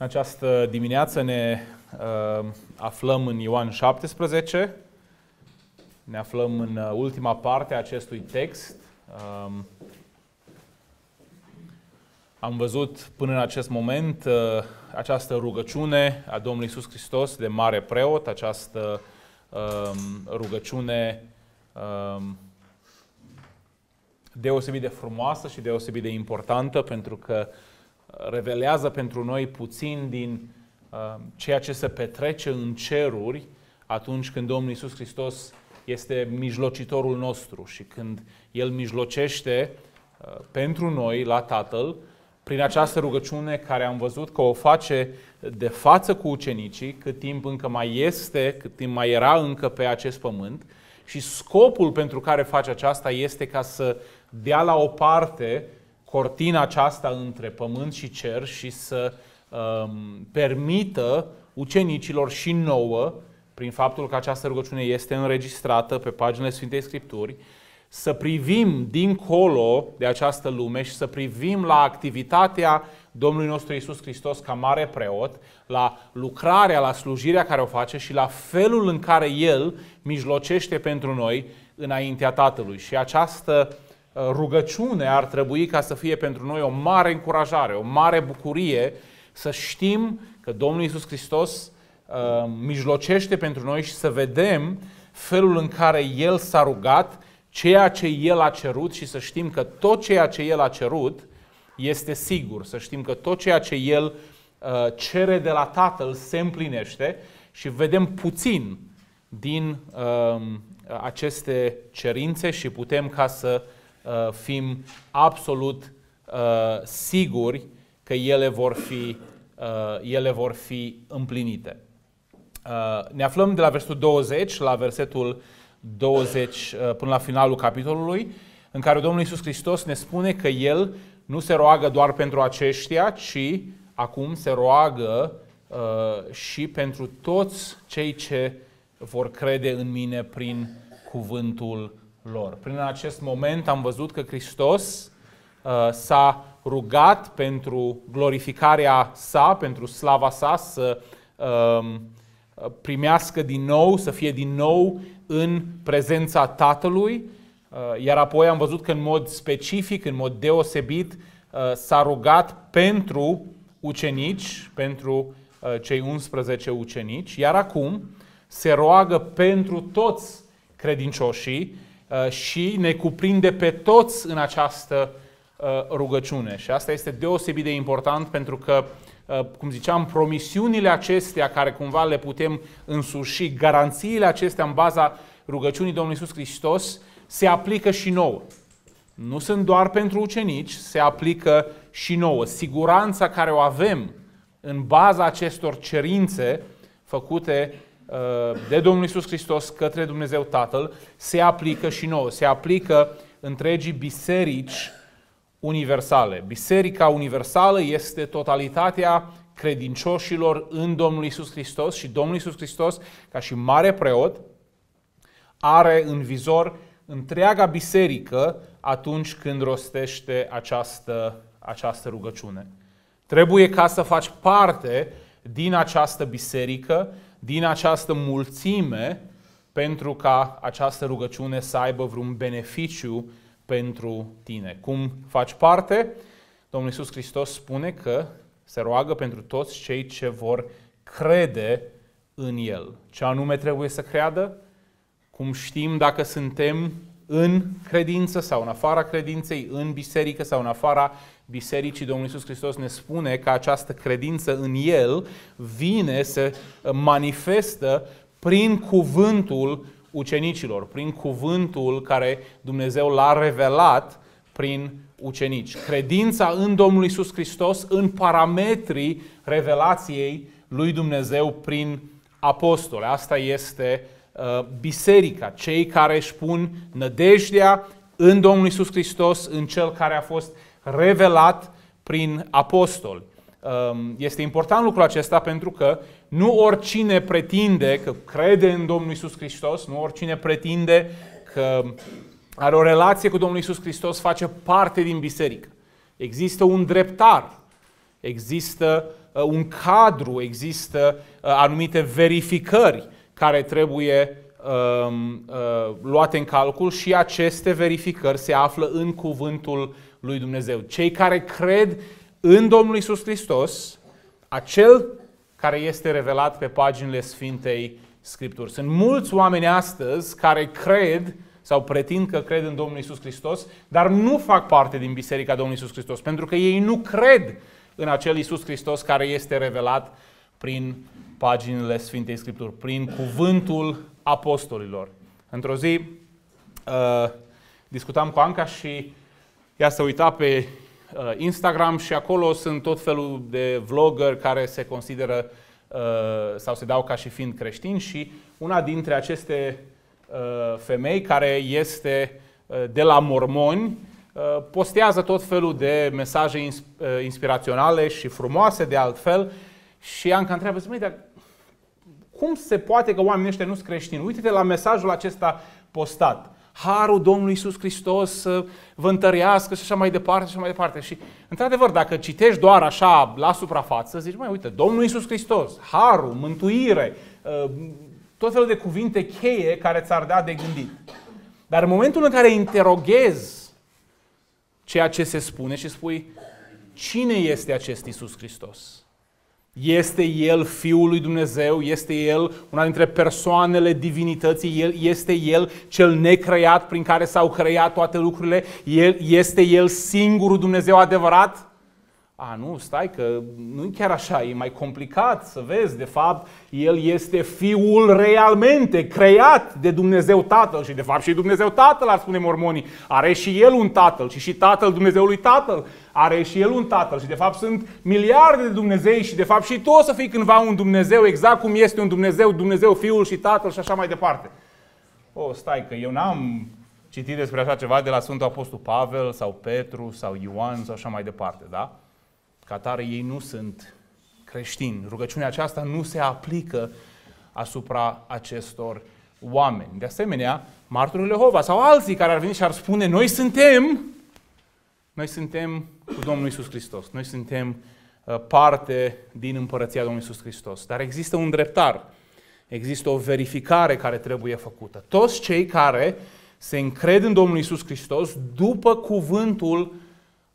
În această dimineață ne uh, aflăm în Ioan 17, ne aflăm în uh, ultima parte a acestui text. Uh, am văzut până în acest moment uh, această rugăciune a Domnului Isus Hristos de mare preot, această uh, rugăciune uh, deosebit de frumoasă și deosebit de importantă pentru că revelează pentru noi puțin din uh, ceea ce se petrece în ceruri atunci când Domnul Isus Hristos este mijlocitorul nostru și când El mijlocește uh, pentru noi la Tatăl prin această rugăciune care am văzut că o face de față cu ucenicii, cât timp încă mai este, cât timp mai era încă pe acest pământ și scopul pentru care face aceasta este ca să dea la o parte cortina aceasta între pământ și cer și să um, permită ucenicilor și nouă, prin faptul că această rugăciune este înregistrată pe paginile Sfintei Scripturi, să privim dincolo de această lume și să privim la activitatea Domnului nostru Isus Hristos ca mare preot, la lucrarea, la slujirea care o face și la felul în care El mijlocește pentru noi înaintea Tatălui. Și această uh, rugăciune ar trebui ca să fie pentru noi o mare încurajare, o mare bucurie să știm că Domnul Isus Hristos uh, mijlocește pentru noi și să vedem felul în care El s-a rugat ceea ce El a cerut și să știm că tot ceea ce El a cerut este sigur, să știm că tot ceea ce El uh, cere de la Tatăl se împlinește și vedem puțin din uh, aceste cerințe și putem ca să uh, fim absolut uh, siguri că ele vor fi, uh, ele vor fi împlinite. Uh, ne aflăm de la versetul 20 la versetul 20 uh, până la finalul capitolului, în care Domnul Iisus Hristos ne spune că El nu se roagă doar pentru aceștia, ci acum se roagă uh, și pentru toți cei ce vor crede în mine prin cuvântul lor. Prin acest moment am văzut că Hristos uh, s-a rugat pentru glorificarea sa, pentru slava sa, să uh, primească din nou, să fie din nou în prezența Tatălui, uh, iar apoi am văzut că în mod specific, în mod deosebit, uh, s-a rugat pentru ucenici, pentru uh, cei 11 ucenici, iar acum se roagă pentru toți credincioșii și ne cuprinde pe toți în această rugăciune. Și asta este deosebit de important pentru că Uh, cum ziceam, promisiunile acestea care cumva le putem însuși, garanțiile acestea în baza rugăciunii Domnului Iisus Hristos, se aplică și nouă. Nu sunt doar pentru ucenici, se aplică și nouă. Siguranța care o avem în baza acestor cerințe făcute uh, de Domnul Iisus Hristos către Dumnezeu Tatăl, se aplică și nouă. Se aplică întregii biserici universale. Biserica universală este totalitatea credincioșilor în Domnul Isus Hristos și Domnul Isus Hristos, ca și mare preot, are în vizor întreaga biserică atunci când rostește această, această rugăciune. Trebuie ca să faci parte din această biserică, din această mulțime, pentru ca această rugăciune să aibă vreun beneficiu pentru tine. Cum faci parte? Domnul Iisus Hristos spune că se roagă pentru toți cei ce vor crede în El. Ce anume trebuie să creadă? Cum știm dacă suntem în credință sau în afara credinței, în biserică sau în afara bisericii, Domnul Iisus Hristos ne spune că această credință în El vine, se manifestă prin cuvântul ucenicilor, prin cuvântul care Dumnezeu l-a revelat prin ucenici. Credința în Domnul Isus Hristos în parametrii revelației lui Dumnezeu prin apostole. Asta este uh, biserica, cei care își pun nădejdea în Domnul Isus Hristos, în Cel care a fost revelat prin apostoli. Um, este important lucrul acesta pentru că nu oricine pretinde că crede în Domnul Isus Hristos, nu oricine pretinde că are o relație cu Domnul Isus Hristos, face parte din biserică. Există un dreptar, există uh, un cadru, există uh, anumite verificări care trebuie um, uh, luate în calcul și aceste verificări se află în cuvântul lui Dumnezeu. Cei care cred în Domnul Isus Hristos, acel care este revelat pe paginile Sfintei Scripturi. Sunt mulți oameni astăzi care cred sau pretind că cred în Domnul Isus Hristos, dar nu fac parte din Biserica Domnului Isus Hristos, pentru că ei nu cred în acel Isus Hristos care este revelat prin paginile Sfintei Scripturi, prin cuvântul apostolilor. Într-o zi uh, discutam cu Anca și ea se uita pe uh, Instagram și acolo sunt tot felul de vlogger care se consideră uh, sau se dau ca și fiind creștini și una dintre aceste uh, femei care este uh, de la mormoni uh, postează tot felul de mesaje ins- uh, inspiraționale și frumoase de altfel și Anca întreabă, zic, dar cum se poate că oamenii ăștia nu sunt creștini? Uite-te la mesajul acesta postat. Harul Domnului Isus Hristos să vă întărească și așa mai departe și așa mai departe. Și, într-adevăr, dacă citești doar așa la suprafață, zici, mai uite, Domnul Isus Hristos, harul, mântuire, ă, tot felul de cuvinte cheie care ți-ar da de gândit. Dar în momentul în care interoghezi ceea ce se spune și spui, cine este acest Isus Hristos? Este El Fiul lui Dumnezeu, este El una dintre persoanele divinității, El, este El cel necreat prin care s-au creat toate lucrurile, El, este El singurul Dumnezeu adevărat? A, nu, stai că nu e chiar așa, e mai complicat să vezi. De fapt, El este Fiul realmente creat de Dumnezeu Tatăl și de fapt și Dumnezeu Tatăl, ar spune mormonii, are și El un Tatăl și și Tatăl Dumnezeului Tatăl are și El un Tatăl și de fapt sunt miliarde de Dumnezei și de fapt și tu o să fii cândva un Dumnezeu exact cum este un Dumnezeu, Dumnezeu Fiul și Tatăl și așa mai departe. O, stai că eu n-am citit despre așa ceva de la Sfântul Apostol Pavel sau Petru sau Ioan sau așa mai departe, da? Ca tare ei nu sunt creștini. Rugăciunea aceasta nu se aplică asupra acestor oameni. De asemenea, martorul Jehova sau alții care ar veni și ar spune noi suntem, noi suntem cu Domnul Isus Hristos. Noi suntem uh, parte din împărăția Domnului Isus Hristos. Dar există un dreptar. Există o verificare care trebuie făcută. Toți cei care se încred în Domnul Isus Hristos, după cuvântul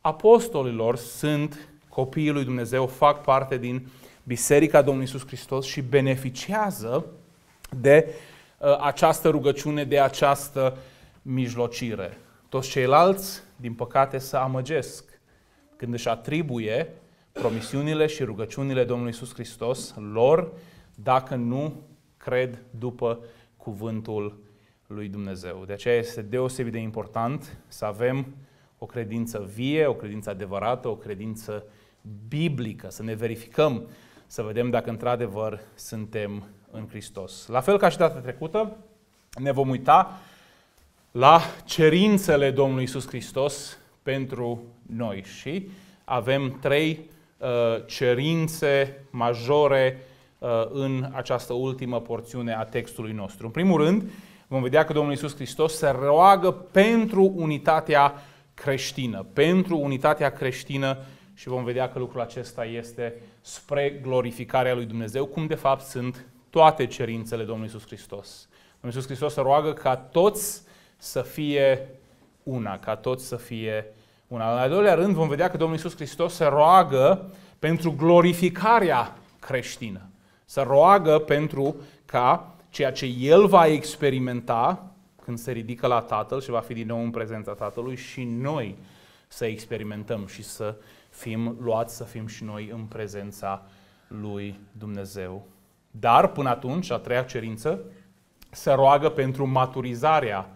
apostolilor, sunt copiii lui Dumnezeu, fac parte din Biserica Domnului Isus Hristos și beneficiază de uh, această rugăciune, de această mijlocire. Toți ceilalți, din păcate, să amăgesc când își atribuie promisiunile și rugăciunile Domnului Isus Hristos lor dacă nu cred după cuvântul lui Dumnezeu. De aceea este deosebit de important să avem o credință vie, o credință adevărată, o credință biblică, să ne verificăm, să vedem dacă într-adevăr suntem în Hristos. La fel ca și data trecută, ne vom uita la cerințele Domnului Isus Hristos pentru noi și avem trei uh, cerințe majore uh, în această ultimă porțiune a textului nostru. În primul rând, vom vedea că Domnul Isus Hristos se roagă pentru unitatea creștină, pentru unitatea creștină și vom vedea că lucrul acesta este spre glorificarea lui Dumnezeu, cum de fapt sunt toate cerințele Domnului Isus Hristos. Domnul Isus Hristos se roagă ca toți să fie una, ca toți să fie una. În al doilea rând vom vedea că Domnul Isus Hristos se roagă pentru glorificarea creștină. Se roagă pentru ca ceea ce El va experimenta când se ridică la Tatăl și va fi din nou în prezența Tatălui și noi să experimentăm și să fim luați, să fim și noi în prezența lui Dumnezeu. Dar până atunci, a treia cerință, se roagă pentru maturizarea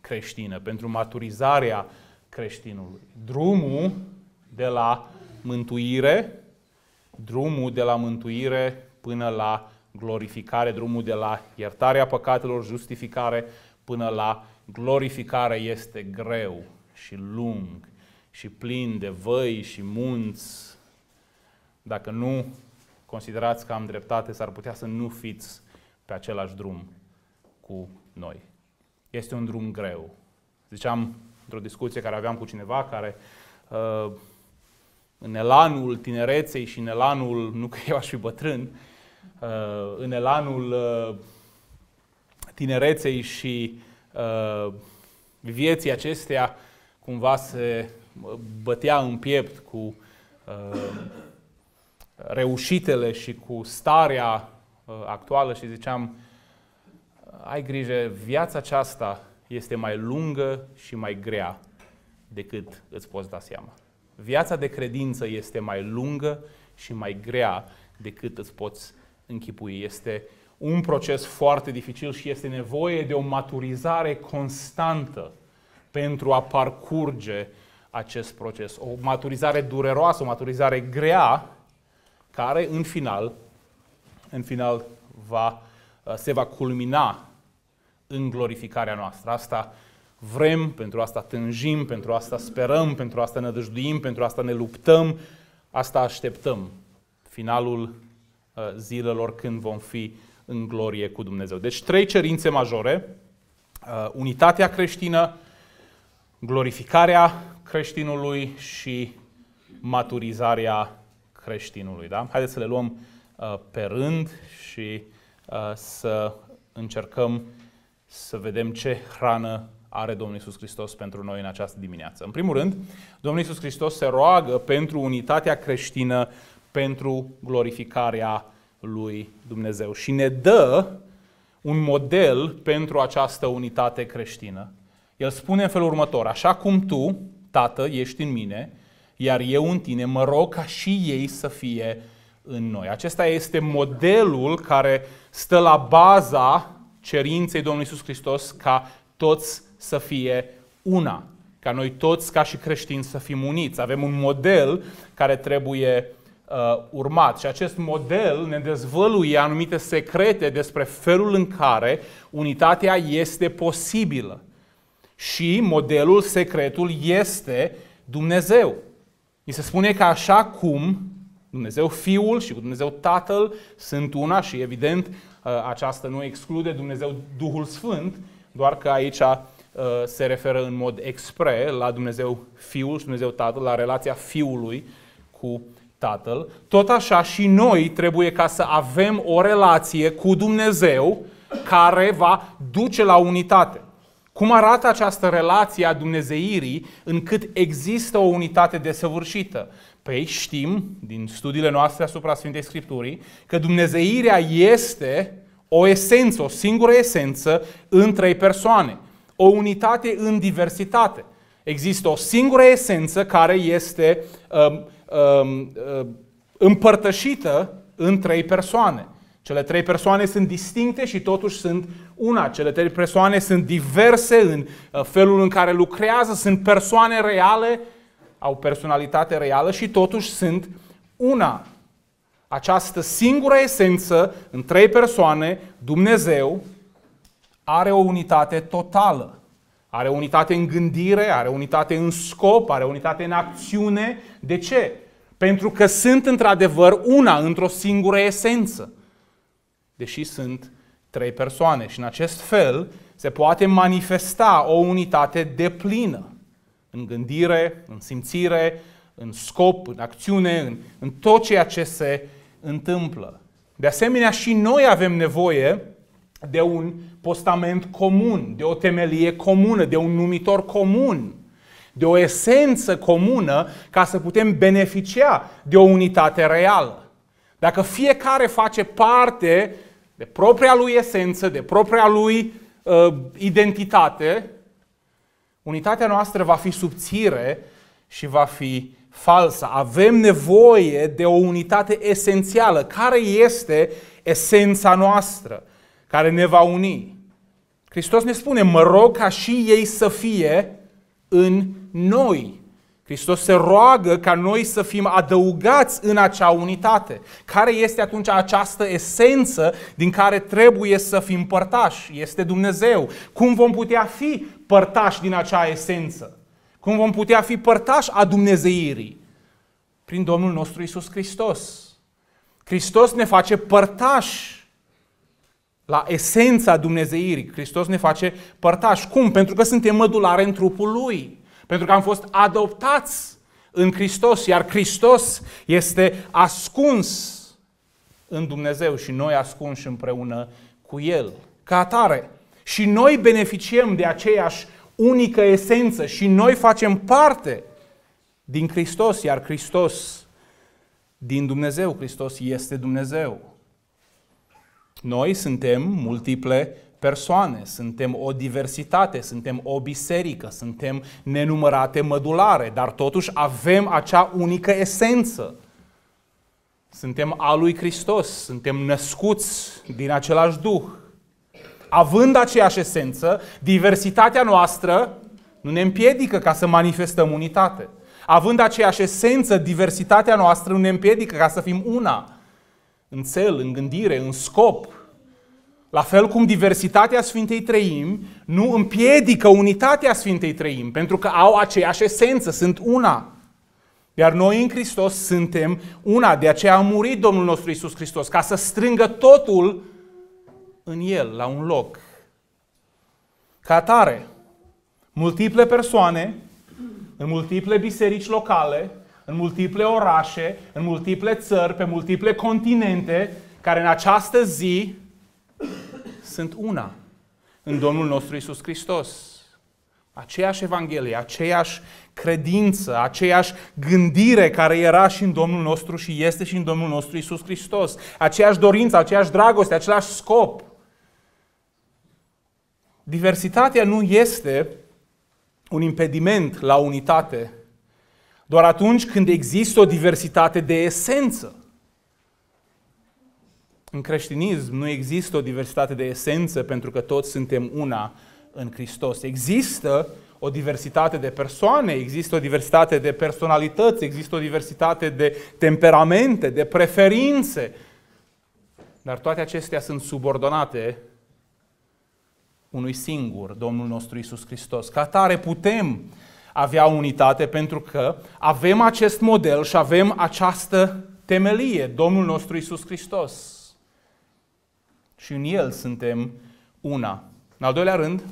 creștină, pentru maturizarea creștinului. Drumul de la mântuire, drumul de la mântuire până la glorificare, drumul de la iertarea păcatelor, justificare, până la glorificare este greu și lung și plin de văi și munți. Dacă nu considerați că am dreptate, s-ar putea să nu fiți pe același drum cu noi. Este un drum greu. Ziceam într-o discuție care aveam cu cineva care uh, în elanul tinereței și în elanul, nu că eu aș fi bătrân, uh, în elanul uh, tinereței și uh, vieții acestea, cumva se bătea în piept cu reușitele și cu starea actuală și ziceam, ai grijă, viața aceasta este mai lungă și mai grea decât îți poți da seama. Viața de credință este mai lungă și mai grea decât îți poți închipui. Este un proces foarte dificil și este nevoie de o maturizare constantă pentru a parcurge acest proces. O maturizare dureroasă, o maturizare grea, care în final, în final va, se va culmina în glorificarea noastră. Asta vrem, pentru asta tânjim, pentru asta sperăm, pentru asta ne dăjduim, pentru asta ne luptăm, asta așteptăm. Finalul uh, zilelor când vom fi în glorie cu Dumnezeu. Deci trei cerințe majore, uh, unitatea creștină, glorificarea creștinului și maturizarea creștinului. Da? Haideți să le luăm uh, pe rând și să încercăm să vedem ce hrană are Domnul Isus Hristos pentru noi în această dimineață. În primul rând, Domnul Isus Hristos se roagă pentru unitatea creștină, pentru glorificarea lui Dumnezeu și ne dă un model pentru această unitate creștină. El spune în felul următor, așa cum tu, Tată, ești în mine, iar eu în tine, mă rog ca și ei să fie în noi. Acesta este modelul care stă la baza cerinței Domnului Isus Hristos ca toți să fie una, ca noi toți ca și creștini să fim uniți. Avem un model care trebuie uh, urmat și acest model ne dezvăluie anumite secrete despre felul în care unitatea este posibilă. Și modelul, secretul este Dumnezeu. Mi se spune că așa cum Dumnezeu Fiul și cu Dumnezeu Tatăl sunt una și evident uh, aceasta nu exclude Dumnezeu Duhul Sfânt, doar că aici Uh, se referă în mod expre la Dumnezeu Fiul și Dumnezeu Tatăl, la relația Fiului cu Tatăl. Tot așa și noi trebuie ca să avem o relație cu Dumnezeu care va duce la unitate. Cum arată această relație a Dumnezeirii încât există o unitate desăvârșită? Păi știm din studiile noastre asupra Sfintei Scripturii că Dumnezeirea este o esență, o singură esență în trei persoane o unitate în diversitate. Există o singură esență care este um, um, um, împărtășită în trei persoane. Cele trei persoane sunt distincte și totuși sunt una. Cele trei persoane sunt diverse în uh, felul în care lucrează, sunt persoane reale, au personalitate reală și totuși sunt una. Această singură esență în trei persoane, Dumnezeu, are o unitate totală. Are o unitate în gândire, are o unitate în scop, are o unitate în acțiune. De ce? Pentru că sunt într-adevăr una, într-o singură esență. Deși sunt trei persoane. Și în acest fel se poate manifesta o unitate deplină în gândire, în simțire, în scop, în acțiune, în, în tot ceea ce se întâmplă. De asemenea, și noi avem nevoie de un postament comun, de o temelie comună, de un numitor comun, de o esență comună ca să putem beneficia de o unitate reală. Dacă fiecare face parte de propria lui esență, de propria lui uh, identitate, unitatea noastră va fi subțire și va fi falsă. Avem nevoie de o unitate esențială. Care este esența noastră? care ne va uni. Hristos ne spune, mă rog ca și ei să fie în noi. Hristos se roagă ca noi să fim adăugați în acea unitate. Care este atunci această esență din care trebuie să fim părtași? Este Dumnezeu. Cum vom putea fi părtași din acea esență? Cum vom putea fi părtași a Dumnezeirii? Prin Domnul nostru Isus Hristos. Hristos ne face părtași la esența Dumnezeirii. Hristos ne face părtași. Cum? Pentru că suntem mădulare în trupul Lui. Pentru că am fost adoptați în Hristos, iar Hristos este ascuns în Dumnezeu și noi ascunși împreună cu El. Ca atare, și noi beneficiem de aceeași unică esență și noi facem parte din Hristos, iar Hristos din Dumnezeu, Hristos este Dumnezeu. Noi suntem multiple persoane, suntem o diversitate, suntem o biserică, suntem nenumărate mădulare, dar totuși avem acea unică esență. Suntem a lui Hristos, suntem născuți din același Duh. Având aceeași esență, diversitatea noastră nu ne împiedică ca să manifestăm unitate. Având aceeași esență, diversitatea noastră nu ne împiedică ca să fim una. În cel, în gândire, în scop. La fel cum diversitatea Sfintei Treimi nu împiedică unitatea Sfintei Treimi, pentru că au aceeași esență, sunt una. Iar noi în Hristos suntem una, de aceea a murit Domnul nostru Isus Hristos, ca să strângă totul în El, la un loc. Ca atare, multiple persoane, în multiple biserici locale, în multiple orașe, în multiple țări, pe multiple continente, care în această zi sunt una în Domnul nostru Isus Hristos. Aceeași Evanghelie, aceeași credință, aceeași gândire care era și în Domnul nostru și este și în Domnul nostru Isus Hristos. Aceeași dorință, aceeași dragoste, același scop. Diversitatea nu este un impediment la unitate doar atunci când există o diversitate de esență. În creștinism nu există o diversitate de esență pentru că toți suntem una în Hristos. Există o diversitate de persoane, există o diversitate de personalități, există o diversitate de temperamente, de preferințe, dar toate acestea sunt subordonate unui singur, Domnul nostru Isus Hristos. Ca tare putem avea unitate pentru că avem acest model și avem această temelie, Domnul nostru Isus Hristos. Și în El suntem una. În al doilea rând,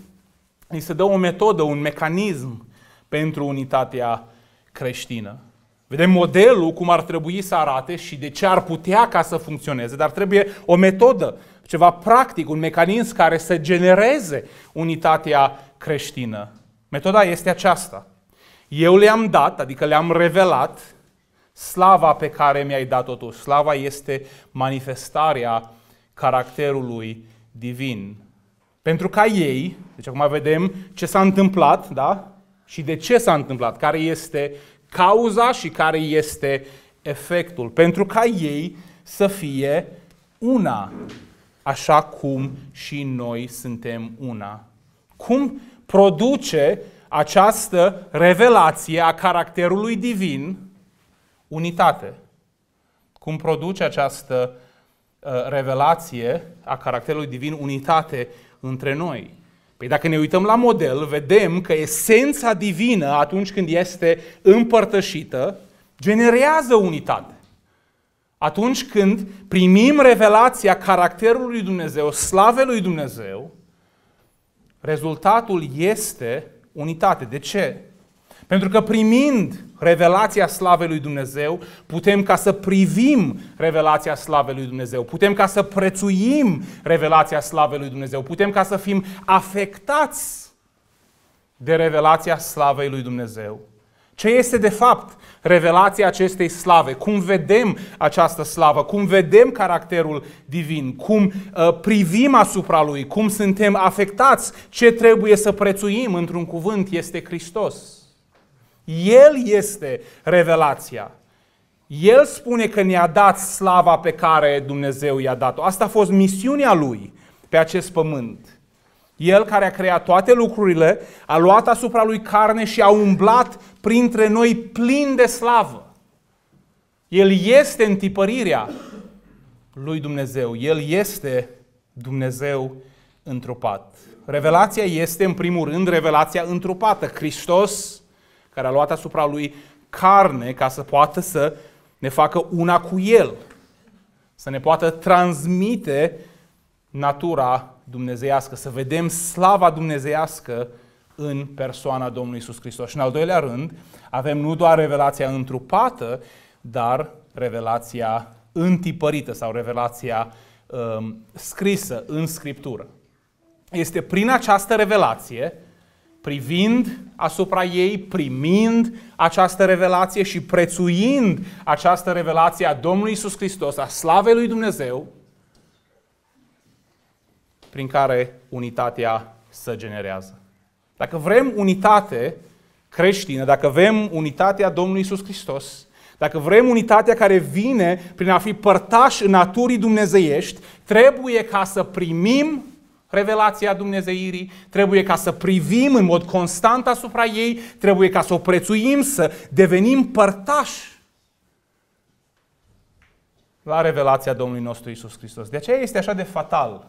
îi se dă o metodă, un mecanism pentru unitatea creștină. Vedem modelul cum ar trebui să arate și de ce ar putea ca să funcționeze, dar trebuie o metodă, ceva practic, un mecanism care să genereze unitatea creștină. Metoda este aceasta. Eu le-am dat, adică le-am revelat slava pe care mi-ai dat-o tu. Slava este manifestarea caracterului divin. Pentru ca ei, deci acum vedem ce s-a întâmplat, da? Și de ce s-a întâmplat, care este cauza și care este efectul. Pentru ca ei să fie una, așa cum și noi suntem una. Cum produce această revelație a caracterului divin unitate? Cum produce această uh, revelație a caracterului divin unitate între noi? Păi dacă ne uităm la model, vedem că esența divină, atunci când este împărtășită, generează unitate. Atunci când primim revelația caracterului lui Dumnezeu, slavei lui Dumnezeu, rezultatul este unitate. De ce? Pentru că primind revelația slavei lui Dumnezeu, putem ca să privim revelația slavei lui Dumnezeu, putem ca să prețuim revelația slavei lui Dumnezeu, putem ca să fim afectați de revelația slavei lui Dumnezeu. Ce este de fapt revelația acestei slave? Cum vedem această slavă? Cum vedem caracterul divin? Cum uh, privim asupra lui? Cum suntem afectați? Ce trebuie să prețuim într-un cuvânt este Hristos. El este revelația. El spune că ne-a dat slava pe care Dumnezeu i-a dat-o. Asta a fost misiunea lui pe acest pământ. El care a creat toate lucrurile, a luat asupra lui carne și a umblat printre noi plin de slavă. El este întipărirea lui Dumnezeu. El este Dumnezeu întrupat. Revelația este, în primul rând, revelația întrupată. Hristos care a luat asupra lui carne ca să poată să ne facă una cu El, să ne poată transmite natura dumnezeiască, să vedem slava dumnezeiască în persoana Domnului Isus Hristos. Și în al doilea rând, avem nu doar revelația întrupată, dar revelația întipărită sau revelația um, scrisă în Scriptură. Este prin această revelație, privind asupra ei, primind această revelație și prețuind această revelație a Domnului Isus Hristos, a slavei lui Dumnezeu, prin care unitatea se generează. Dacă vrem unitate creștină, dacă vrem unitatea Domnului Isus Hristos, dacă vrem unitatea care vine prin a fi părtași în naturii dumnezeiești, trebuie ca să primim revelația Dumnezeirii, trebuie ca să privim în mod constant asupra ei, trebuie ca să o prețuim, să devenim părtași la revelația Domnului nostru Isus Hristos. De aceea este așa de fatal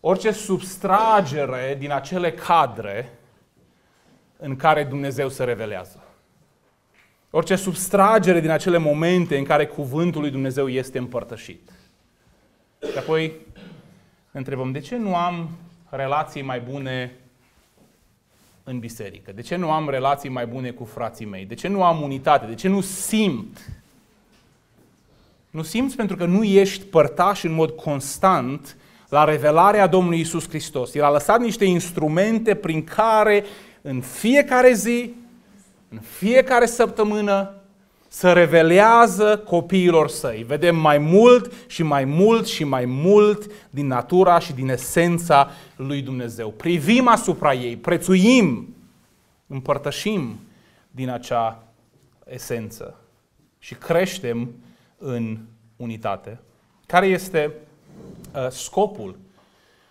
orice substragere din acele cadre în care Dumnezeu se revelează. Orice substragere din acele momente în care cuvântul lui Dumnezeu este împărtășit. Și apoi ne întrebăm, de ce nu am relații mai bune în biserică? De ce nu am relații mai bune cu frații mei? De ce nu am unitate? De ce nu simt? Nu simți pentru că nu ești părtaș în mod constant la revelarea Domnului Isus Hristos. El a lăsat niște instrumente prin care în fiecare zi, în fiecare săptămână, să revelează copiilor săi. Vedem mai mult și mai mult și mai mult din natura și din esența lui Dumnezeu. Privim asupra ei, prețuim, împărtășim din acea esență și creștem în unitate. Care este Uh, scopul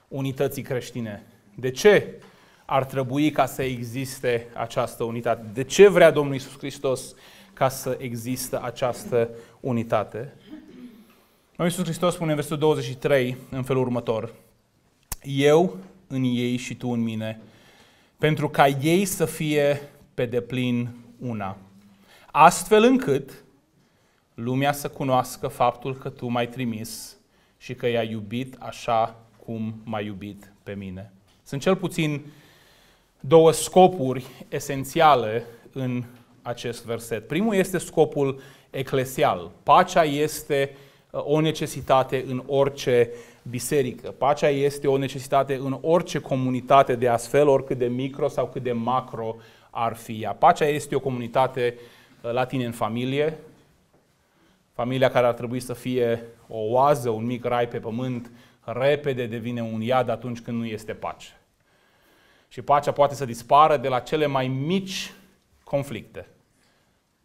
unității creștine. De ce ar trebui ca să existe această unitate? De ce vrea Domnul Isus Hristos ca să există această unitate? Domnul Isus Hristos spune în versetul 23 în felul următor. Eu în ei și tu în mine, pentru ca ei să fie pe deplin una. Astfel încât lumea să cunoască faptul că tu m-ai trimis și că i-a iubit așa cum m-a iubit pe mine. Sunt cel puțin două scopuri esențiale în acest verset. Primul este scopul eclesial. Pacea este uh, o necesitate în orice biserică. Pacea este o necesitate în orice comunitate de astfel, oricât de micro sau cât de macro ar fi ea. Pacea este o comunitate uh, la tine în familie, Familia care ar trebui să fie o oază, un mic rai pe pământ, repede devine un iad atunci când nu este pace. Și pacea poate să dispară de la cele mai mici conflicte.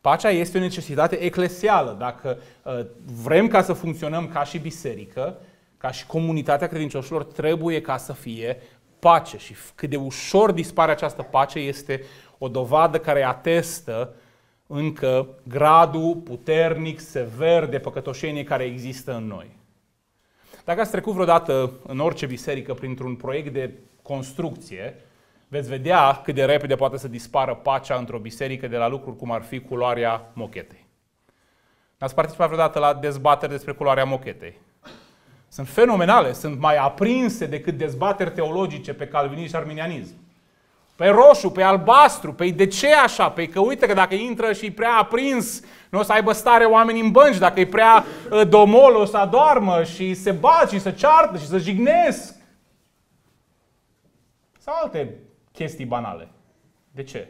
Pacea este o necesitate eclesială. Dacă uh, vrem ca să funcționăm ca și biserică, ca și comunitatea credincioșilor, trebuie ca să fie pace. Și cât de ușor dispare această pace este o dovadă care atestă încă gradul puternic, sever de păcătoșenie care există în noi. Dacă ați trecut vreodată în orice biserică printr-un proiect de construcție, veți vedea cât de repede poate să dispară pacea într-o biserică de la lucruri cum ar fi culoarea mochetei. Ați participat vreodată la dezbateri despre culoarea mochetei. Sunt fenomenale, sunt mai aprinse decât dezbateri teologice pe calvinism și arminianism. Pe roșu, pe albastru, pe de ce așa? Pe că uite că dacă intră și e prea aprins, nu o să aibă stare oameni în bănci, dacă e prea ă, domol, o să adormă și se bat și se ceartă și se jignesc. Sau alte chestii banale. De ce?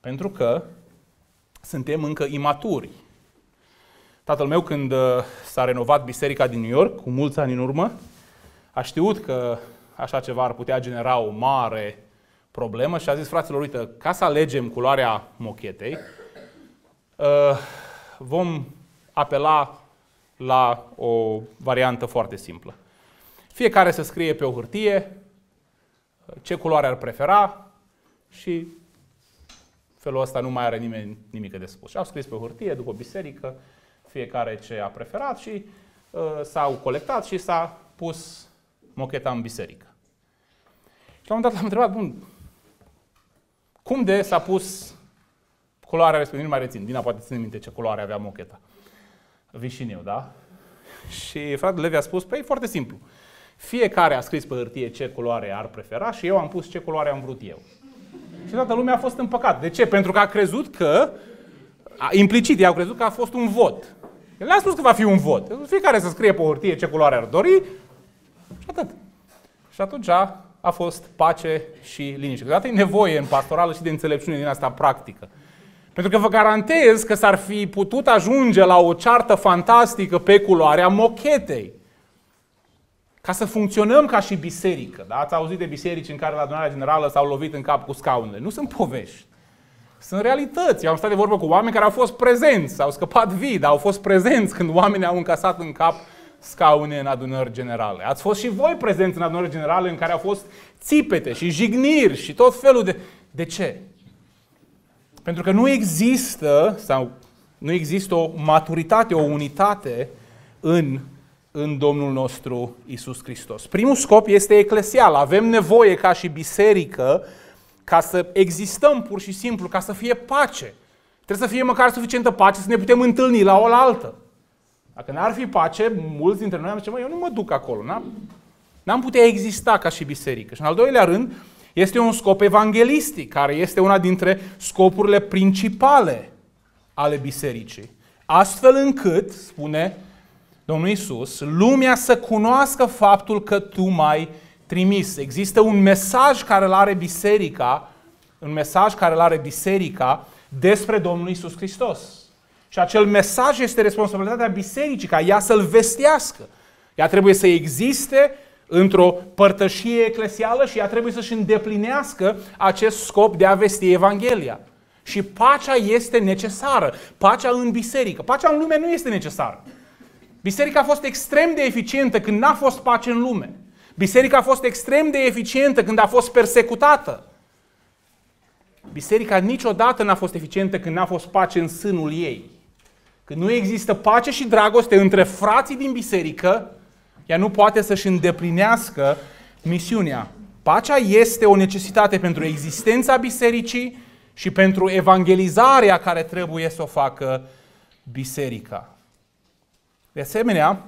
Pentru că suntem încă imaturi. Tatăl meu, când ă, s-a renovat biserica din New York, cu mulți ani în urmă, a știut că așa ceva ar putea genera o mare problemă și a zis fraților, uite, ca să alegem culoarea mochetei, uh, vom apela la o variantă foarte simplă. Fiecare să scrie pe o hârtie uh, ce culoare ar prefera și felul ăsta nu mai are nimeni nimic de spus. Și au scris pe o hârtie, după biserică, fiecare ce a preferat și uh, s-au colectat și s-a pus mocheta în biserică. Și la un moment dat l-am întrebat, bun, cum de s-a pus culoarea respectivă, nu mai rețin, Dina poate ține minte ce culoare avea mocheta. Vișiniu, da? Și fratele Levi a spus, păi foarte simplu. Fiecare a scris pe hârtie ce culoare ar prefera și eu am pus ce culoare am vrut eu. Și toată lumea a fost împăcat. De ce? Pentru că a crezut că, implicit, i-au crezut că a fost un vot. El le-a spus că va fi un vot. Fiecare să scrie pe hârtie ce culoare ar dori și atât. Și atunci a fost pace și liniște. Câteodată e nevoie în pastorală și de înțelepciune din asta practică. Pentru că vă garantez că s-ar fi putut ajunge la o ceartă fantastică pe culoarea mochetei. Ca să funcționăm ca și biserică. Da? Ați auzit de biserici în care la adunarea generală s-au lovit în cap cu scaunele. Nu sunt povești. Sunt realități. Eu am stat de vorbă cu oameni care au fost prezenți, au scăpat vii, dar au fost prezenți când oamenii au încasat în cap scaune în adunări generale. Ați fost și voi prezenți în adunări generale în care au fost țipete și jigniri și tot felul de... De ce? Pentru că nu există sau nu există o maturitate, o unitate în, în Domnul nostru Isus Hristos. Primul scop este eclesial. Avem nevoie ca și biserică ca să existăm pur și simplu, ca să fie pace. Trebuie să fie măcar suficientă pace să ne putem întâlni la o la altă. Dacă n-ar fi pace, mulți dintre noi am zice, mă, eu nu mă duc acolo, n-am, n-am putea exista ca și biserică. Și în al doilea rând, este un scop evanghelistic, care este una dintre scopurile principale ale bisericii. Astfel încât, spune Domnul Isus, lumea să cunoască faptul că tu mai trimis. Există un mesaj care îl are biserica, un mesaj care îl are biserica despre Domnul Isus Hristos. Și acel mesaj este responsabilitatea bisericii, ca ea să-l vestească. Ea trebuie să existe într-o părtășie eclesială și ea trebuie să-și îndeplinească acest scop de a vesti Evanghelia. Și pacea este necesară. Pacea în biserică. Pacea în lume nu este necesară. Biserica a fost extrem de eficientă când n-a fost pace în lume. Biserica a fost extrem de eficientă când a fost persecutată. Biserica niciodată n-a fost eficientă când n-a fost pace în sânul ei. Când nu există pace și dragoste între frații din biserică, ea nu poate să-și îndeplinească misiunea. Pacea este o necesitate pentru existența bisericii și pentru evangelizarea care trebuie să o facă biserica. De asemenea,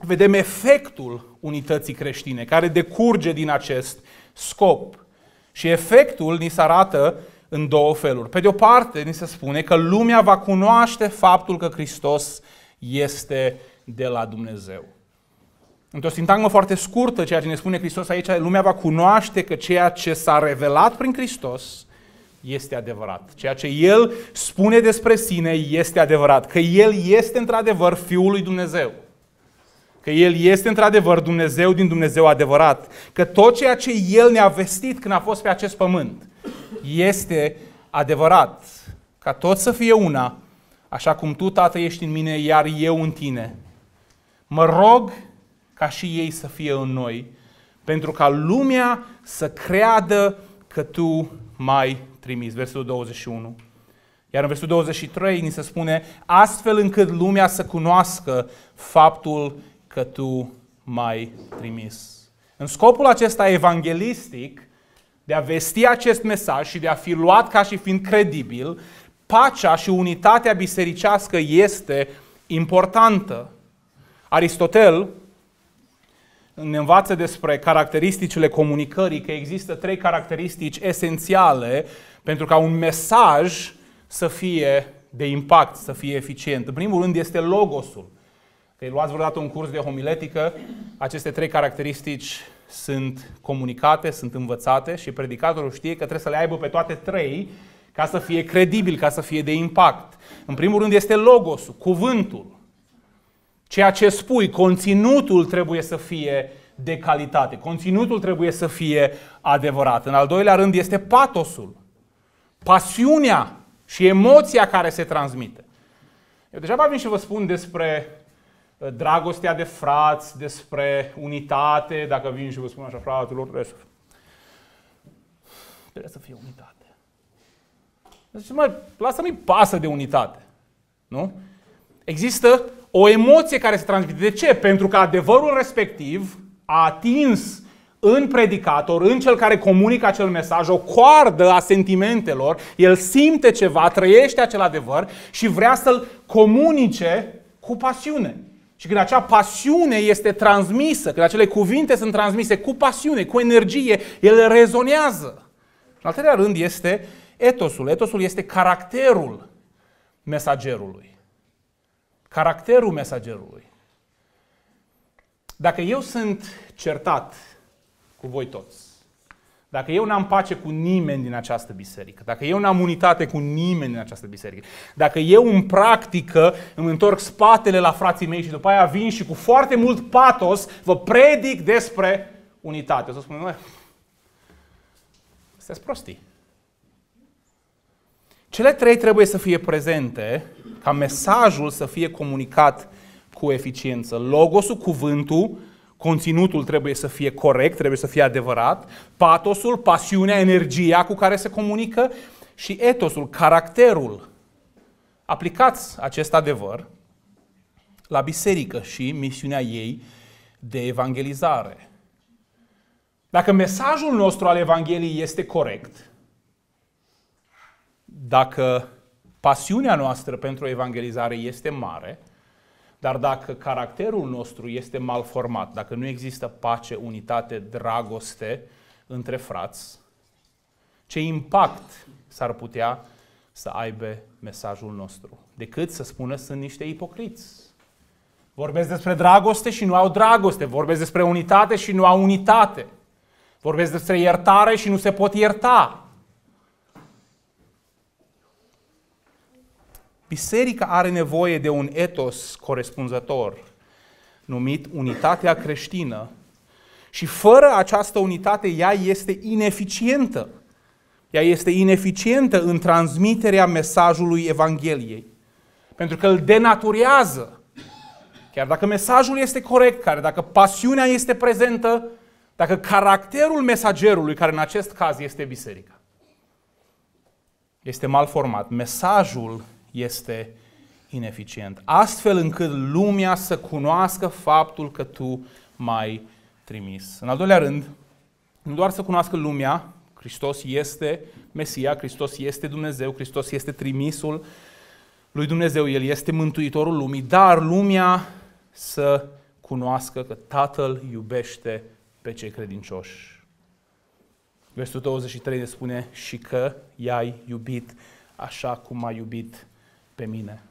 vedem efectul unității creștine care decurge din acest scop. Și efectul ni se arată în două feluri. Pe de o parte, ni se spune că lumea va cunoaște faptul că Hristos este de la Dumnezeu. Într-o sintagmă foarte scurtă, ceea ce ne spune Hristos aici, lumea va cunoaște că ceea ce s-a revelat prin Hristos este adevărat. Ceea ce El spune despre sine este adevărat. Că El este într-adevăr Fiul lui Dumnezeu. Că El este într-adevăr Dumnezeu din Dumnezeu adevărat. Că tot ceea ce El ne-a vestit când a fost pe acest pământ este adevărat. Ca tot să fie una, așa cum Tu, Tată, ești în mine, iar eu în Tine. Mă rog ca și ei să fie în noi, pentru ca lumea să creadă că Tu mai trimis. Versetul 21. Iar în versetul 23 ni se spune, astfel încât lumea să cunoască faptul că Tu mai trimis. În scopul acesta evanghelistic, de a vesti acest mesaj și de a fi luat ca și fiind credibil, pacea și unitatea bisericească este importantă. Aristotel ne învață despre caracteristicile comunicării, că există trei caracteristici esențiale pentru ca un mesaj să fie de impact, să fie eficient. În primul rând este logosul. Că luați vreodată un curs de homiletică, aceste trei caracteristici sunt comunicate, sunt învățate și predicatorul știe că trebuie să le aibă pe toate trei ca să fie credibil, ca să fie de impact. În primul rând este logosul, cuvântul. Ceea ce spui, conținutul trebuie să fie de calitate. Conținutul trebuie să fie adevărat. În al doilea rând este patosul. Pasiunea și emoția care se transmite. Eu deja vin și vă spun despre uh, dragostea de frați, despre unitate, dacă vin și vă spun așa, fraților, trebuie să, trebuie să fie unitate. Deci, mă, lasă-mi pasă de unitate. Nu? Există o emoție care se transmite. De ce? Pentru că adevărul respectiv a atins în predicator, în cel care comunică acel mesaj, o coardă a sentimentelor, el simte ceva, trăiește acel adevăr și vrea să-l comunice cu pasiune. Și când acea pasiune este transmisă, când acele cuvinte sunt transmise cu pasiune, cu energie, ele rezonează. În al treilea rând este etosul. Etosul este caracterul mesagerului. Caracterul mesagerului. Dacă eu sunt certat cu voi toți, dacă eu n-am pace cu nimeni din această biserică, dacă eu n-am unitate cu nimeni din această biserică, dacă eu în practică îmi întorc spatele la frații mei și după aia vin și cu foarte mult patos vă predic despre unitate. O să spun, noi, sunteți prostii. Cele trei trebuie să fie prezente ca mesajul să fie comunicat cu eficiență. Logosul, cuvântul, Conținutul trebuie să fie corect, trebuie să fie adevărat, patosul, pasiunea, energia cu care se comunică și etosul, caracterul. Aplicați acest adevăr la biserică și misiunea ei de evangelizare. Dacă mesajul nostru al Evangheliei este corect, dacă pasiunea noastră pentru evangelizare este mare, dar dacă caracterul nostru este mal format, dacă nu există pace, unitate, dragoste între frați, ce impact s-ar putea să aibă mesajul nostru? Decât să spună sunt niște ipocriți. Vorbesc despre dragoste și nu au dragoste. Vorbesc despre unitate și nu au unitate. Vorbesc despre iertare și nu se pot ierta. Biserica are nevoie de un etos corespunzător, numit unitatea creștină. Și fără această unitate, ea este ineficientă. Ea este ineficientă în transmiterea mesajului Evangheliei. Pentru că îl denaturează. Chiar dacă mesajul este corect, care dacă pasiunea este prezentă, dacă caracterul mesagerului, care în acest caz este biserica, este mal format, mesajul este ineficient. Astfel încât lumea să cunoască faptul că tu m-ai trimis. În al doilea rând, nu doar să cunoască lumea, Hristos este Mesia, Hristos este Dumnezeu, Hristos este trimisul lui Dumnezeu, El este Mântuitorul lumii, dar lumea să cunoască că Tatăl iubește pe cei credincioși. Versetul 23 ne spune și că i-ai iubit așa cum a iubit pe mine.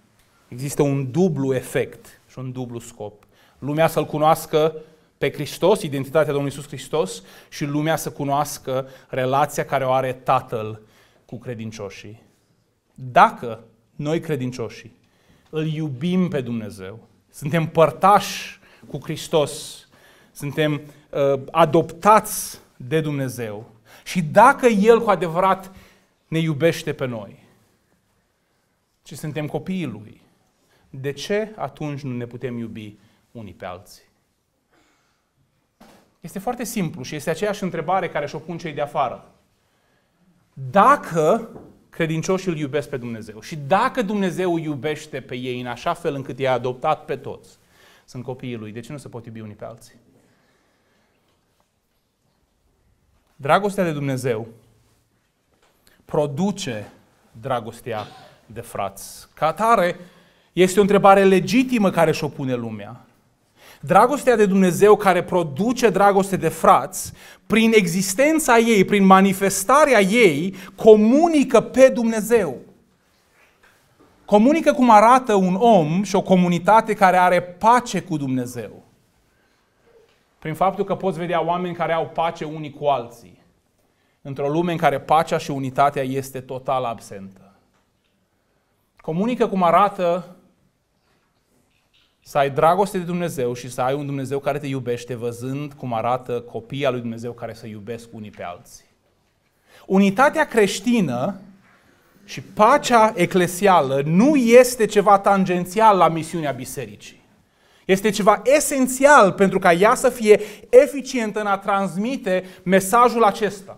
Există un dublu efect și un dublu scop. Lumea să-L cunoască pe Hristos, identitatea Domnului Iisus Hristos și lumea să cunoască relația care o are Tatăl cu credincioșii. Dacă noi credincioșii îl iubim pe Dumnezeu, suntem părtași cu Hristos, suntem uh, adoptați de Dumnezeu și dacă El cu adevărat ne iubește pe noi, ci suntem copiii Lui. De ce atunci nu ne putem iubi unii pe alții? Este foarte simplu și este aceeași întrebare care și-o pun cei de afară. Dacă credincioșii îl iubesc pe Dumnezeu și dacă Dumnezeu iubește pe ei în așa fel încât i-a adoptat pe toți, sunt copiii Lui, de ce nu se pot iubi unii pe alții? Dragostea de Dumnezeu produce dragostea de frați. Ca atare, este o întrebare legitimă care și-o pune lumea. Dragostea de Dumnezeu care produce dragoste de frați, prin existența ei, prin manifestarea ei, comunică pe Dumnezeu. Comunică cum arată un om și o comunitate care are pace cu Dumnezeu. Prin faptul că poți vedea oameni care au pace unii cu alții. Într-o lume în care pacea și unitatea este total absentă. Comunică cum arată să ai dragoste de Dumnezeu și să ai un Dumnezeu care te iubește văzând cum arată copiii lui Dumnezeu care să iubesc unii pe alții. Unitatea creștină și pacea eclesială nu este ceva tangențial la misiunea bisericii. Este ceva esențial pentru ca ea să fie eficientă în a transmite mesajul acesta.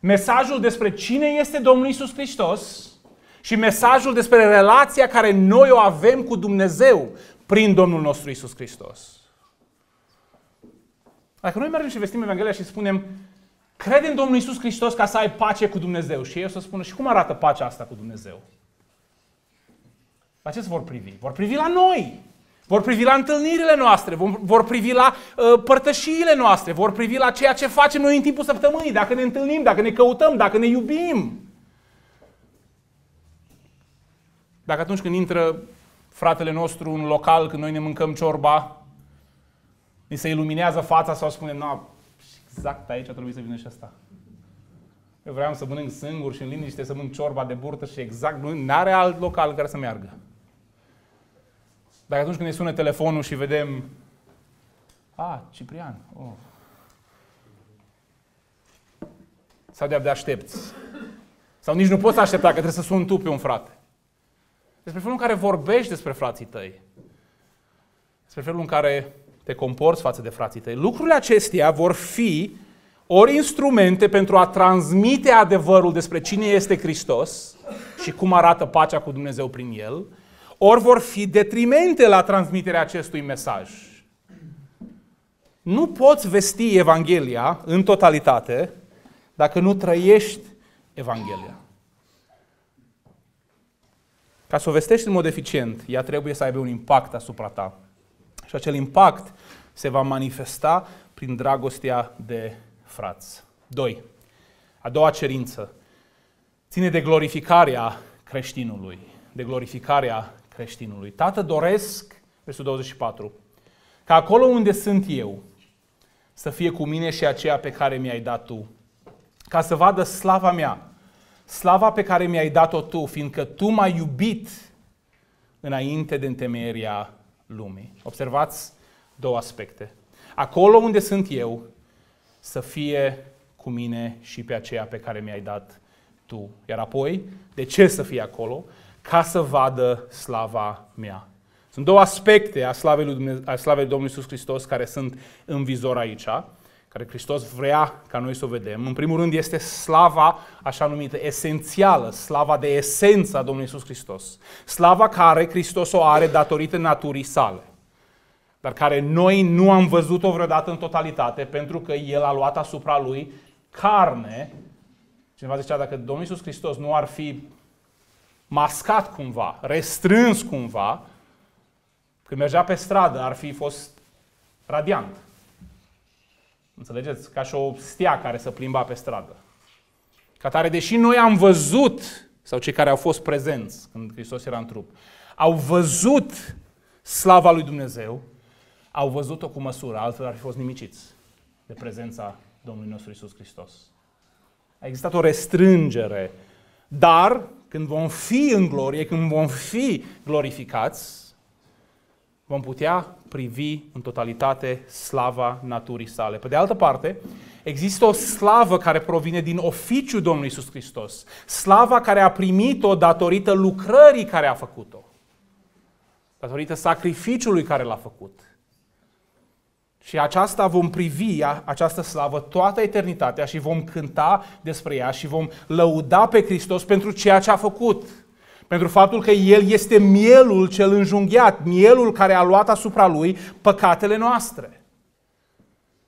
Mesajul despre cine este Domnul Isus Hristos și mesajul despre relația care noi o avem cu Dumnezeu prin Domnul nostru Isus Hristos. Dacă noi mergem și vestim Evanghelia și spunem crede în Domnul Isus Hristos ca să ai pace cu Dumnezeu și ei o să spună și cum arată pacea asta cu Dumnezeu? La ce se vor privi? Vor privi la noi. Vor privi la întâlnirile noastre, vor privi la uh, părtășiile noastre, vor privi la ceea ce facem noi în timpul săptămânii, dacă ne întâlnim, dacă ne căutăm, dacă ne iubim. Dacă atunci când intră fratele nostru în local, când noi ne mâncăm ciorba, ni se iluminează fața sau spune, nu, exact aici trebuie să vină și asta. Eu vreau să mănânc singur și în liniște să mănânc ciorba de burtă și exact, nu are alt local în care să meargă. Dacă atunci când ne sună telefonul și vedem, a, Ciprian, oh. sau de-abia aștepți. Sau nici nu poți aștepta că trebuie să suni tu pe un frate. Despre felul în care vorbești despre frații tăi. Despre felul în care te comporți față de frații tăi. Lucrurile acestea vor fi ori instrumente pentru a transmite adevărul despre cine este Hristos și cum arată pacea cu Dumnezeu prin El, ori vor fi detrimente la transmiterea acestui mesaj. Nu poți vesti Evanghelia în totalitate dacă nu trăiești Evanghelia. Ca să o vestești în mod eficient, ea trebuie să aibă un impact asupra ta. Și acel impact se va manifesta prin dragostea de frați. 2. A doua cerință ține de glorificarea creștinului. De glorificarea creștinului. Tată, doresc, versul 24, ca acolo unde sunt eu, să fie cu mine și aceea pe care mi-ai dat tu, ca să vadă slava mea, slava pe care mi-ai dat-o tu, fiindcă tu m-ai iubit înainte de întemeierea lumii. Observați două aspecte. Acolo unde sunt eu, să fie cu mine și pe aceea pe care mi-ai dat tu. Iar apoi, de ce să fie acolo? Ca să vadă slava mea. Sunt două aspecte a slavei, lui Dumnezeu, a slavei Domnului Iisus Hristos care sunt în vizor aici, care Hristos vrea ca noi să o vedem. În primul rând este slava așa numită esențială, slava de esență a Domnului Iisus Hristos. Slava care Hristos o are datorită naturii sale dar care noi nu am văzut-o vreodată în totalitate, pentru că El a luat asupra Lui carne. Cineva zicea, dacă Domnul Iisus Hristos nu ar fi mascat cumva, restrâns cumva, când mergea pe stradă ar fi fost radiant. Înțelegeți? Ca și o stea care se plimba pe stradă. Ca tare, deși noi am văzut, sau cei care au fost prezenți când Hristos era în trup, au văzut slava lui Dumnezeu, au văzut-o cu măsură, altfel ar fi fost nimiciți de prezența Domnului nostru Isus Hristos. A existat o restrângere, dar când vom fi în glorie, când vom fi glorificați, vom putea privi în totalitate slava naturii sale. Pe de altă parte, există o slavă care provine din oficiul Domnului Isus Hristos. Slava care a primit-o datorită lucrării care a făcut-o. Datorită sacrificiului care l-a făcut. Și aceasta vom privi, această slavă, toată eternitatea și vom cânta despre ea și vom lăuda pe Hristos pentru ceea ce a făcut. Pentru faptul că El este mielul cel înjunghiat, mielul care a luat asupra Lui păcatele noastre.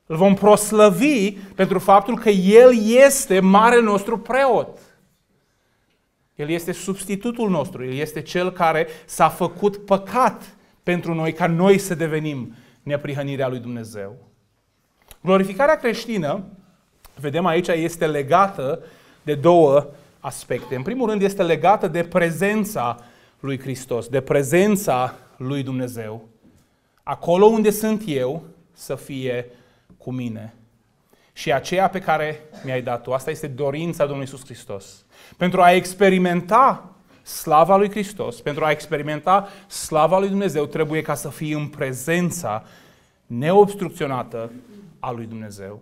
Îl vom proslăvi pentru faptul că El este marele nostru preot. El este substitutul nostru, El este Cel care s-a făcut păcat pentru noi, ca noi să devenim neprihănirea lui Dumnezeu. Glorificarea creștină, vedem aici, este legată de două aspecte. În primul rând este legată de prezența lui Hristos, de prezența lui Dumnezeu. Acolo unde sunt eu, să fie cu mine. Și aceea pe care mi-ai dat-o, asta este dorința Domnului Iisus Hristos. Pentru a experimenta slava lui Hristos, pentru a experimenta slava lui Dumnezeu, trebuie ca să fii în prezența neobstrucționată a lui Dumnezeu.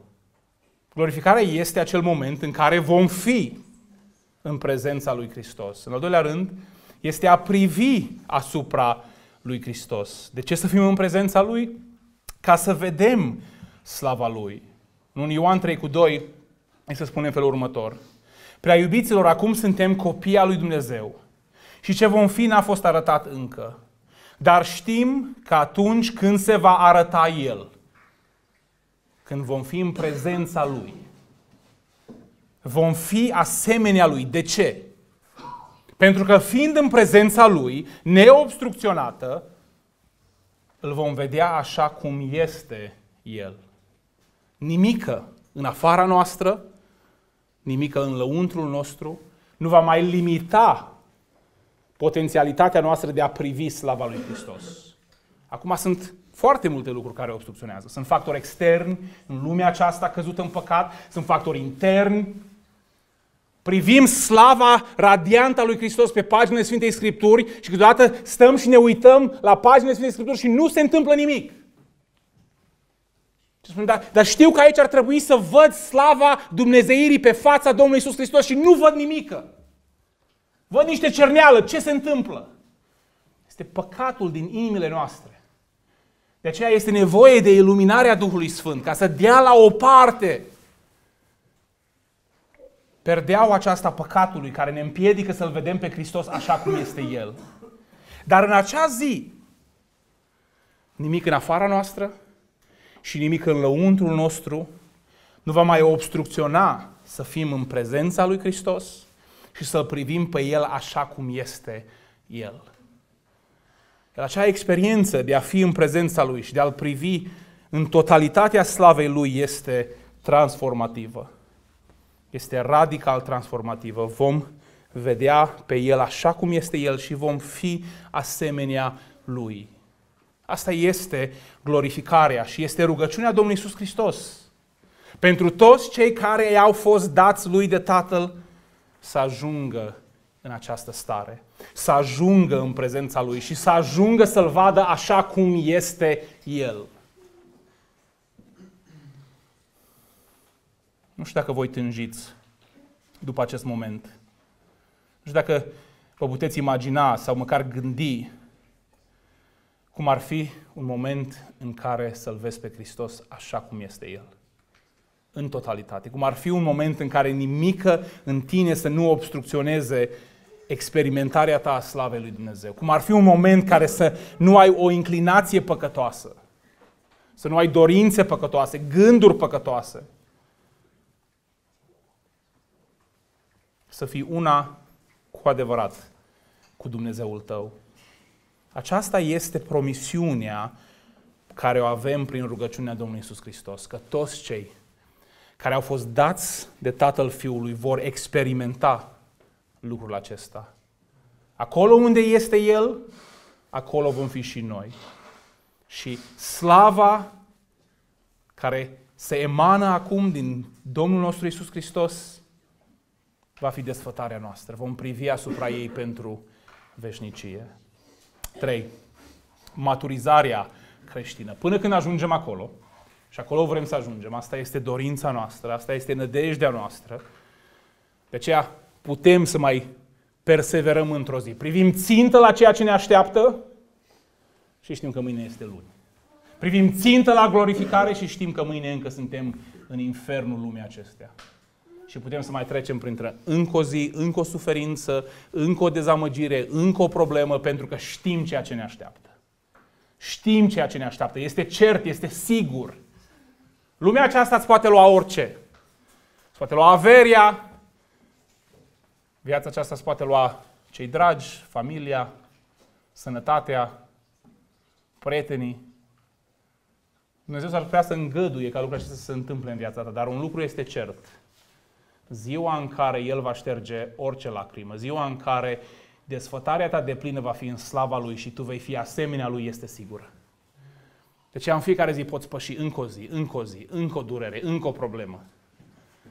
Glorificarea este acel moment în care vom fi în prezența lui Hristos. În al doilea rând, este a privi asupra lui Hristos. De ce să fim în prezența lui? Ca să vedem slava lui. În Ioan 3 cu 2 se spune în felul următor. Prea iubiților, acum suntem copii al lui Dumnezeu și ce vom fi n-a fost arătat încă. Dar știm că atunci când se va arăta El, când vom fi în prezența Lui, vom fi asemenea Lui. De ce? Pentru că fiind în prezența Lui, neobstrucționată, îl vom vedea așa cum este El. Nimică în afara noastră, nimică în lăuntrul nostru, nu va mai limita potențialitatea noastră de a privi slava lui Hristos. Acum sunt foarte multe lucruri care obstrucționează. Sunt factori externi în lumea aceasta căzută în păcat, sunt factori interni. Privim slava radiantă a lui Hristos pe paginile Sfintei Scripturi și câteodată stăm și ne uităm la paginile Sfintei Scripturi și nu se întâmplă nimic. Dar, dar știu că aici ar trebui să văd slava Dumnezeirii pe fața Domnului Isus Hristos și nu văd nimică. Văd niște cerneală. Ce se întâmplă? Este păcatul din inimile noastre. De aceea este nevoie de iluminarea Duhului Sfânt, ca să dea la o parte perdeaua aceasta păcatului care ne împiedică să-L vedem pe Hristos așa cum este El. Dar în acea zi, nimic în afara noastră și nimic în lăuntrul nostru nu va mai obstrucționa să fim în prezența lui Hristos și să-L privim pe El așa cum este El. Iar acea experiență de a fi în prezența Lui și de a-L privi în totalitatea slavei Lui este transformativă. Este radical transformativă. Vom vedea pe El așa cum este El și vom fi asemenea Lui. Asta este glorificarea și este rugăciunea Domnului Iisus Hristos. Pentru toți cei care i-au fost dați Lui de Tatăl să ajungă în această stare, să ajungă în prezența Lui și să ajungă să-L vadă așa cum este El. Nu știu dacă voi tânjiți după acest moment. Nu știu dacă vă puteți imagina sau măcar gândi cum ar fi un moment în care să-L vezi pe Hristos așa cum este El în totalitate. Cum ar fi un moment în care nimică în tine să nu obstrucționeze experimentarea ta a slavei lui Dumnezeu. Cum ar fi un moment care să nu ai o inclinație păcătoasă, să nu ai dorințe păcătoase, gânduri păcătoase. Să fii una cu adevărat cu Dumnezeul tău. Aceasta este promisiunea care o avem prin rugăciunea Domnului Isus Hristos, că toți cei care au fost dați de Tatăl Fiului vor experimenta lucrul acesta. Acolo unde este El, acolo vom fi și noi. Și slava care se emană acum din Domnul nostru Isus Hristos va fi desfătarea noastră. Vom privi asupra ei pentru veșnicie. 3. Maturizarea creștină. Până când ajungem acolo, și acolo vrem să ajungem, asta este dorința noastră, asta este nădejdea noastră, de aceea putem să mai perseverăm într-o zi. Privim țintă la ceea ce ne așteaptă și știm că mâine este luni. Privim țintă la glorificare și știm că mâine încă suntem în infernul lumii acestea. Și putem să mai trecem printre încă o zi, încă o suferință, încă o dezamăgire, încă o problemă, pentru că știm ceea ce ne așteaptă. Știm ceea ce ne așteaptă. Este cert, este sigur. Lumea aceasta îți poate lua orice. Îți poate lua averia, Viața aceasta se poate lua cei dragi, familia, sănătatea, prietenii. Dumnezeu s-ar putea să îngăduie ca lucrurile acestea să se întâmple în viața ta, dar un lucru este cert. Ziua în care El va șterge orice lacrimă, ziua în care desfătarea ta de plină va fi în slava Lui și tu vei fi asemenea Lui, este sigur. Deci în fiecare zi poți păși încă o zi, încă o zi, încă o durere, încă o problemă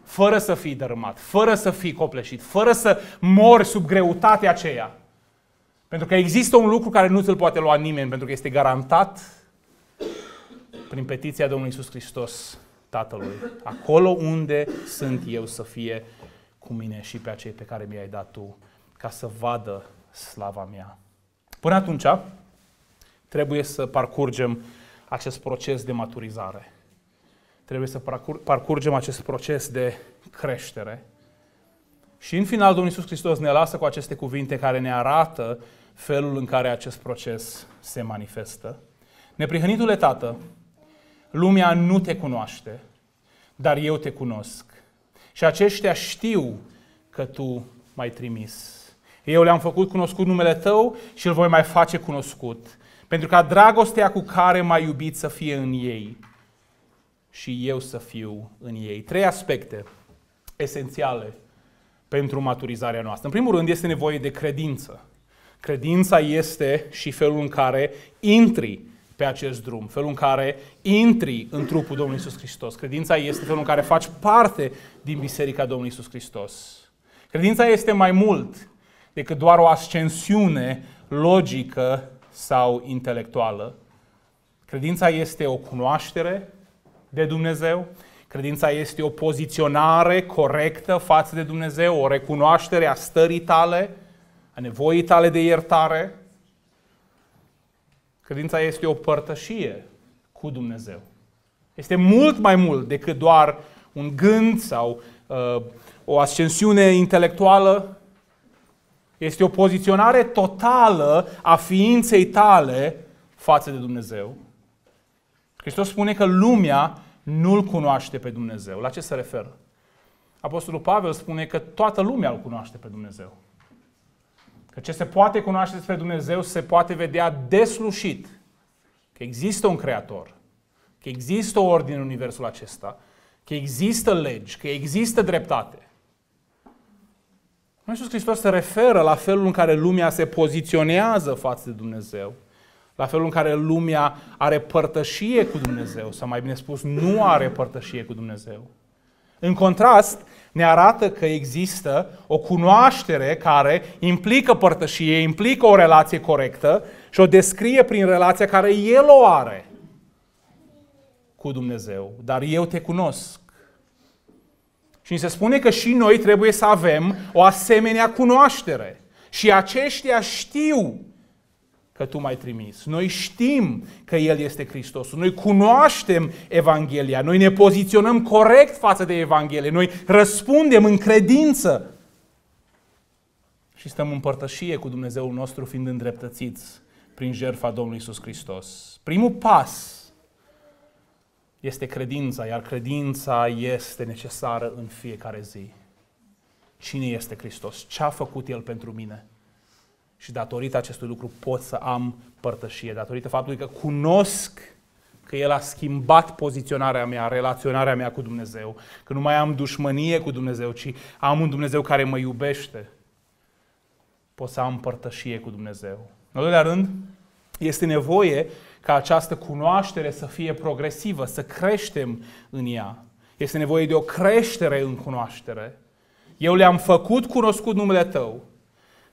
fără să fii dărâmat, fără să fii copleșit, fără să mori sub greutatea aceea. Pentru că există un lucru care nu ți-l poate lua nimeni, pentru că este garantat prin petiția Domnului Isus Hristos, Tatălui. Acolo unde sunt eu să fie cu mine și pe acei pe care mi-ai dat tu, ca să vadă slava mea. Până atunci, trebuie să parcurgem acest proces de maturizare. Trebuie să parcurgem acest proces de creștere. Și în final Domnul Iisus Hristos ne lasă cu aceste cuvinte care ne arată felul în care acest proces se manifestă. Neprihănitule Tată, lumea nu te cunoaște, dar eu te cunosc. Și aceștia știu că tu m-ai trimis. Eu le-am făcut cunoscut numele tău și îl voi mai face cunoscut, Pentru ca dragostea cu care m-ai iubit să fie în ei și eu să fiu în ei. Trei aspecte esențiale pentru maturizarea noastră. În primul rând este nevoie de credință. Credința este și felul în care intri pe acest drum, felul în care intri în trupul Domnului Isus Hristos. Credința este felul în care faci parte din Biserica Domnului Isus Hristos. Credința este mai mult decât doar o ascensiune logică sau intelectuală. Credința este o cunoaștere de Dumnezeu, credința este o poziționare corectă față de Dumnezeu, o recunoaștere a stării tale, a nevoii tale de iertare. Credința este o părtășie cu Dumnezeu. Este mult mai mult decât doar un gând sau uh, o ascensiune intelectuală. Este o poziționare totală a ființei tale față de Dumnezeu. Hristos spune că lumea nu-L cunoaște pe Dumnezeu. La ce se referă? Apostolul Pavel spune că toată lumea îl cunoaște pe Dumnezeu. Că ce se poate cunoaște despre Dumnezeu se poate vedea deslușit. Că există un creator. Că există o ordine în universul acesta. Că există legi. Că există dreptate. Iisus Hristos se referă la felul în care lumea se poziționează față de Dumnezeu. La felul în care lumea are părtășie cu Dumnezeu, sau mai bine spus, nu are părtășie cu Dumnezeu. În contrast, ne arată că există o cunoaștere care implică părtășie, implică o relație corectă și o descrie prin relația care El o are cu Dumnezeu. Dar eu te cunosc. Și ni se spune că și noi trebuie să avem o asemenea cunoaștere. Și aceștia știu că tu m-ai trimis. Noi știm că El este Hristos. Noi cunoaștem Evanghelia. Noi ne poziționăm corect față de Evanghelie. Noi răspundem în credință. Și stăm în părtășie cu Dumnezeul nostru fiind îndreptățiți prin jertfa Domnului Isus Hristos. Primul pas este credința, iar credința este necesară în fiecare zi. Cine este Hristos? Ce a făcut El pentru mine? Și datorită acestui lucru pot să am părtășie, datorită faptului că cunosc că El a schimbat poziționarea mea, relaționarea mea cu Dumnezeu, că nu mai am dușmănie cu Dumnezeu, ci am un Dumnezeu care mă iubește. Pot să am părtășie cu Dumnezeu. În al doilea rând, este nevoie ca această cunoaștere să fie progresivă, să creștem în ea. Este nevoie de o creștere în cunoaștere. Eu le-am făcut cunoscut numele Tău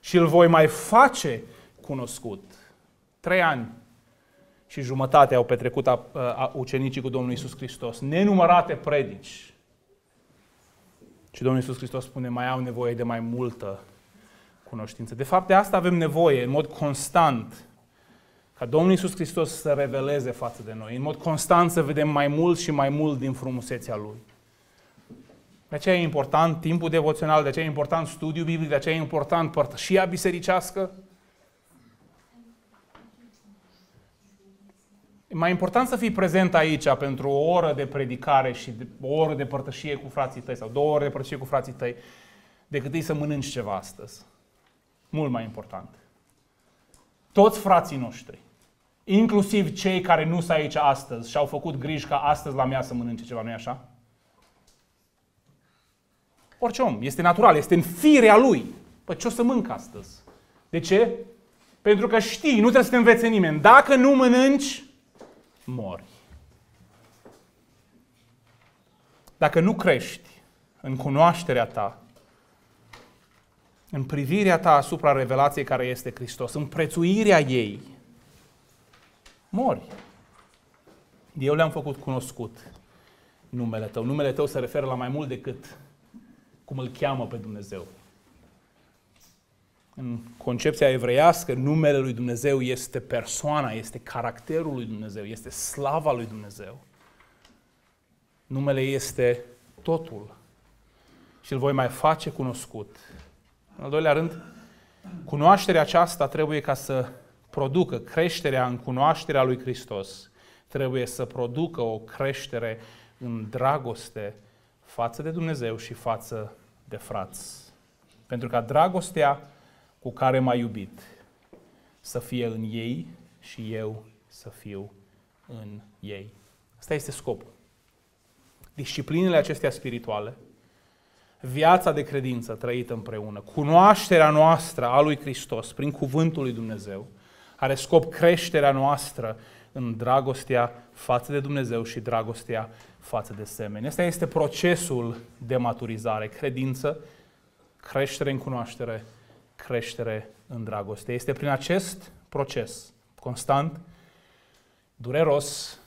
și îl voi mai face cunoscut. Trei ani și jumătate au petrecut a, a, ucenicii cu Domnul Isus Hristos. Nenumărate predici. Și Domnul Isus Hristos spune, mai au nevoie de mai multă cunoștință. De fapt, de asta avem nevoie, în mod constant, ca Domnul Isus Hristos să reveleze față de noi. În mod constant să vedem mai mult și mai mult din frumusețea Lui. De aceea e important timpul devoțional, de aceea e important studiul biblic, de aceea e important părtășia bisericească. E mai important să fii prezent aici pentru o oră de predicare și o oră de părtășie cu frații tăi sau două ore de părtășie cu frații tăi decât ei să mănânci ceva astăzi. Mult mai important. Toți frații noștri, inclusiv cei care nu sunt aici astăzi și au făcut griji ca astăzi la mea să mănânce ceva, nu-i așa? Orice om. Este natural, este în firea lui. Păi ce o să mânc astăzi? De ce? Pentru că știi, nu trebuie să te învețe nimeni. Dacă nu mănânci, mori. Dacă nu crești în cunoașterea ta, în privirea ta asupra revelației care este Hristos, în prețuirea ei, mori. Eu le-am făcut cunoscut numele tău. Numele tău se referă la mai mult decât cum îl cheamă pe Dumnezeu. În concepția evreiască, numele lui Dumnezeu este persoana, este caracterul lui Dumnezeu, este slava lui Dumnezeu. Numele este totul și îl voi mai face cunoscut. În al doilea rând, cunoașterea aceasta trebuie ca să producă creșterea în cunoașterea lui Hristos. Trebuie să producă o creștere în dragoste față de Dumnezeu și față de frați. Pentru ca dragostea cu care m-ai iubit să fie în ei și eu să fiu în ei. Asta este scopul. Disciplinele acestea spirituale, viața de credință trăită împreună, cunoașterea noastră a lui Hristos prin cuvântul lui Dumnezeu, are scop creșterea noastră în dragostea față de Dumnezeu și dragostea față de semeni. Asta este procesul de maturizare, credință, creștere în cunoaștere, creștere în dragoste. Este prin acest proces constant, dureros,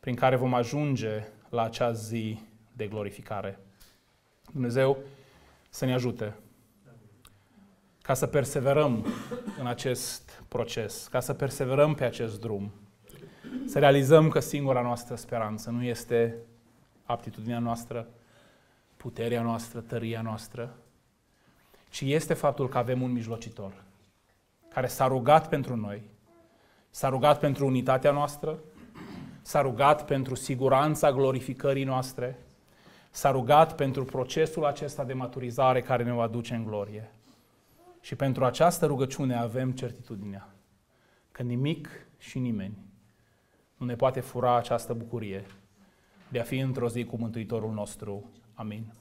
prin care vom ajunge la acea zi de glorificare. Dumnezeu să ne ajute ca să perseverăm în acest proces, ca să perseverăm pe acest drum, să realizăm că singura noastră speranță nu este aptitudinea noastră, puterea noastră, tăria noastră, ci este faptul că avem un mijlocitor care s-a rugat pentru noi, s-a rugat pentru unitatea noastră, s-a rugat pentru siguranța glorificării noastre, s-a rugat pentru procesul acesta de maturizare care ne va duce în glorie. Și pentru această rugăciune avem certitudinea că nimic și nimeni nu ne poate fura această bucurie de a fi într-o zi cu Mântuitorul nostru. Amin.